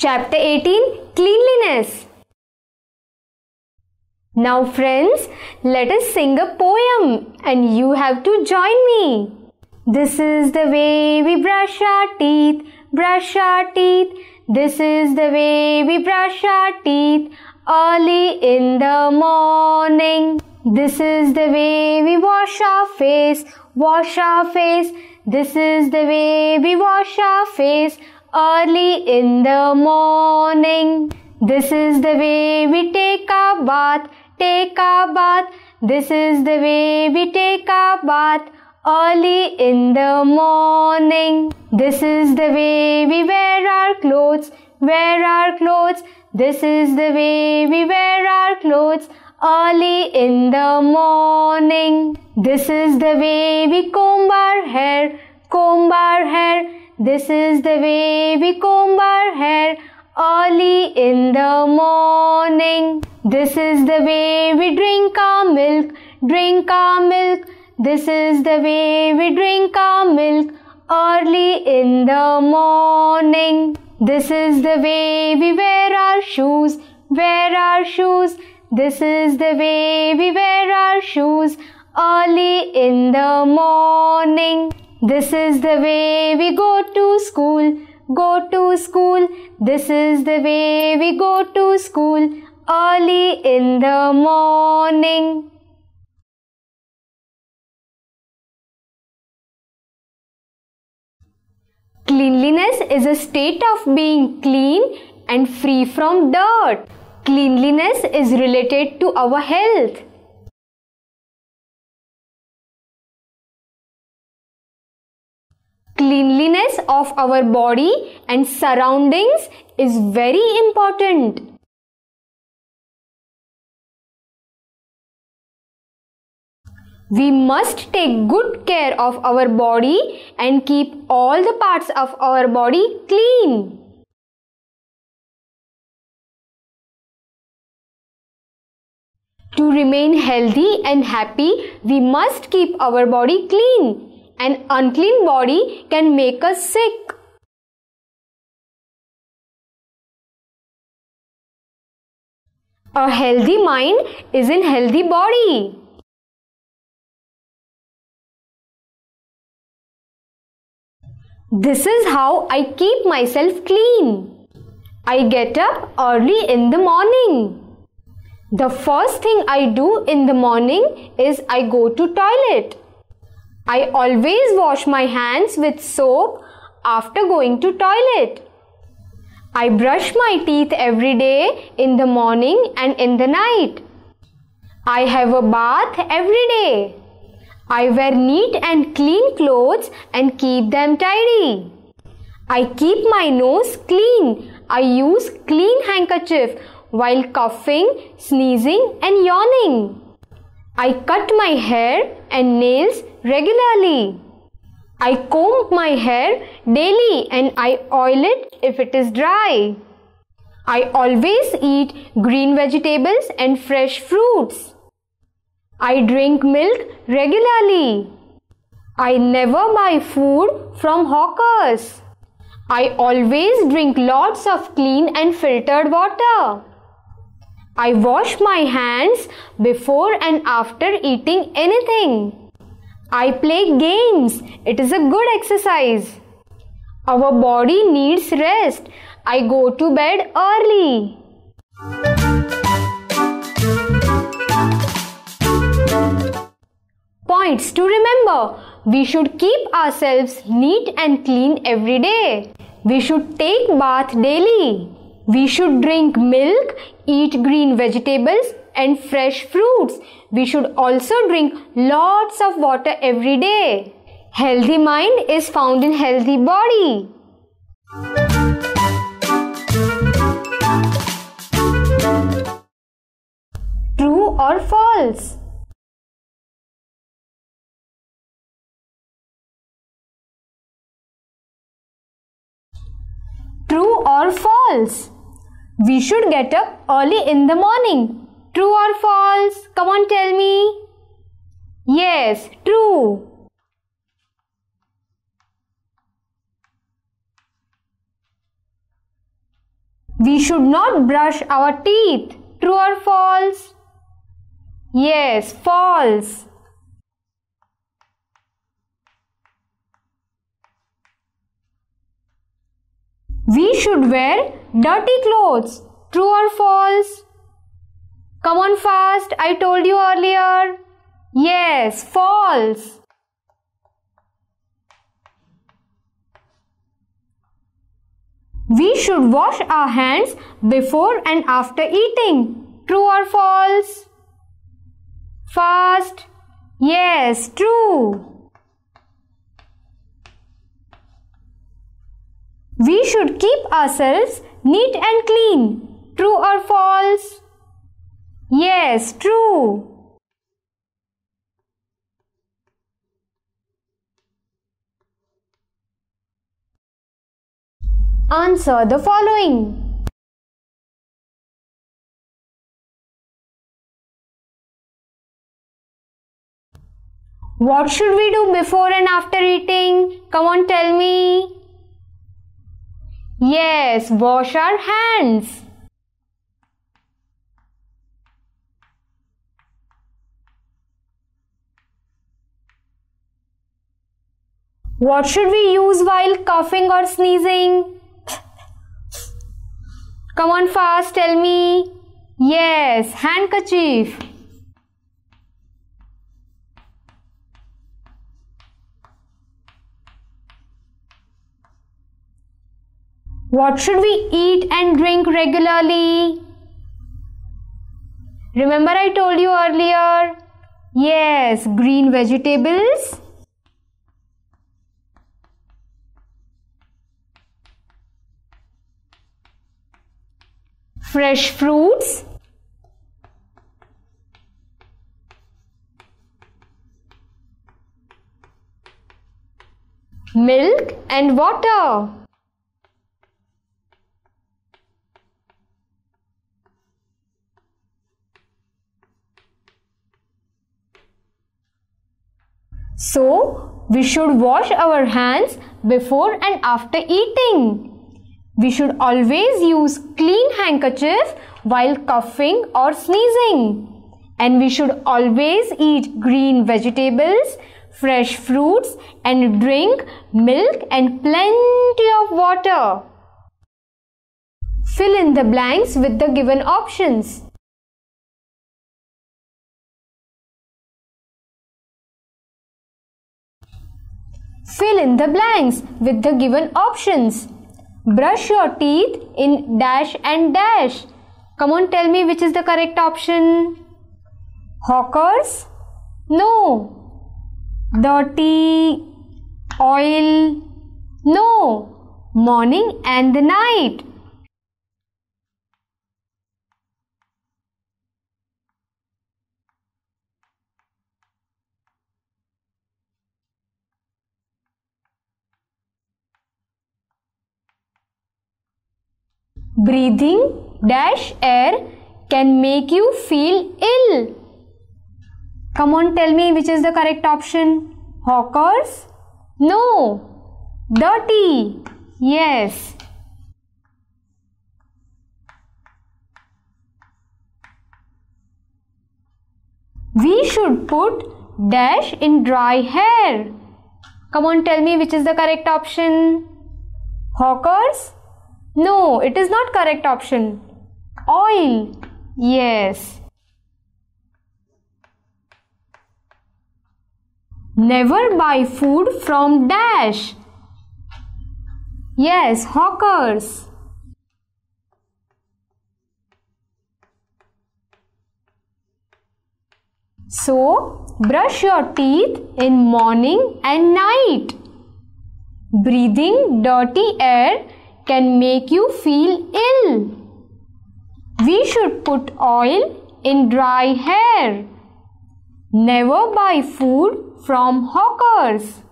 Chapter 18 Cleanliness. Now, friends, let us sing a poem and you have to join me. This is the way we brush our teeth, brush our teeth. This is the way we brush our teeth early in the morning. This is the way we wash our face, wash our face. This is the way we wash our face early in the morning. This is the way we take our bath, take our bath. This is the way we take our bath early in the morning. This is the way we wear our clothes, wear our clothes. This is the way we wear our clothes early in the morning. This is the way we comb our hair, comb our hair. This is the way we comb our hair early in the morning. This is the way we drink our milk, drink our milk. This is the way we drink our milk early in the morning. This is the way we wear our shoes, wear our shoes. This is the way we wear our shoes early in the morning. This is the way we go to school, go to school. This is the way we go to school early in the morning. Cleanliness is a state of being clean and free from dirt. Cleanliness is related to our health. Cleanliness of our body and surroundings is very important. We must take good care of our body and keep all the parts of our body clean. To remain healthy and happy, we must keep our body clean. An unclean body can make us sick. A healthy mind is in healthy body. This is how I keep myself clean. I get up early in the morning. The first thing I do in the morning is I go to toilet. I always wash my hands with soap after going to toilet. I brush my teeth every day in the morning and in the night. I have a bath every day. I wear neat and clean clothes and keep them tidy. I keep my nose clean. I use clean handkerchief while coughing, sneezing and yawning. I cut my hair and nails regularly. I comb my hair daily and I oil it if it is dry. I always eat green vegetables and fresh fruits. I drink milk regularly. I never buy food from hawkers. I always drink lots of clean and filtered water. I wash my hands before and after eating anything. I play games. It is a good exercise. Our body needs rest. I go to bed early. Points to remember. We should keep ourselves neat and clean every day. We should take bath daily. We should drink milk, eat green vegetables and fresh fruits. We should also drink lots of water every day. Healthy mind is found in healthy body. True or false? True or false? We should get up early in the morning. True or false? Come on, tell me. Yes, true. We should not brush our teeth. True or false? Yes, false. We should wear dirty clothes. True or false? Come on fast. I told you earlier. Yes, false. We should wash our hands before and after eating. True or false? Fast. Yes, true. We should keep ourselves neat and clean. True or false? Yes, true. Answer the following. What should we do before and after eating? Come on, tell me. Yes, wash our hands. What should we use while coughing or sneezing? Come on fast, tell me. Yes, handkerchief. What should we eat and drink regularly? Remember I told you earlier? Yes, green vegetables. fresh fruits, milk and water. So, we should wash our hands before and after eating. We should always use clean handkerchief while coughing or sneezing. And we should always eat green vegetables, fresh fruits and drink milk and plenty of water. Fill in the blanks with the given options. Fill in the blanks with the given options. Brush your teeth in dash and dash. Come on, tell me which is the correct option. Hawkers? No. Dirty? Oil? No. Morning and the night. Breathing dash air can make you feel ill. Come on, tell me which is the correct option. Hawkers? No. Dirty? Yes. We should put dash in dry hair. Come on, tell me which is the correct option. Hawkers? No, it is not correct option. Oil. Yes. Never buy food from dash. Yes, hawkers. So, brush your teeth in morning and night. Breathing dirty air can make you feel ill. We should put oil in dry hair. Never buy food from hawkers.